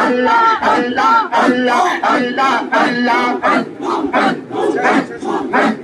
Allah, Allah, Allah, Allah, Allah, सोना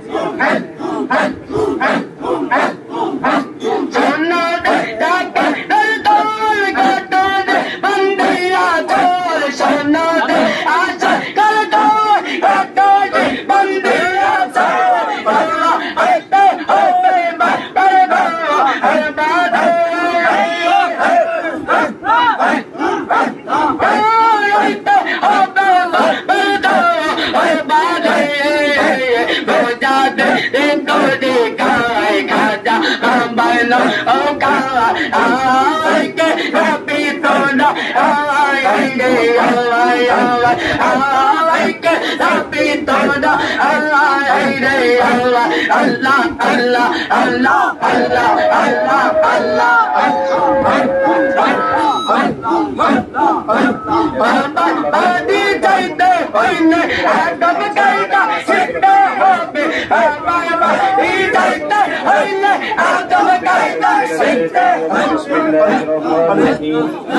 Allah, Allah, Allah, Allah, Allah, Allah. Di jaite hoine agam kaita sitta hobe baba di jaite hoine agam kaita sitta Bismillahirrahmanirrahim.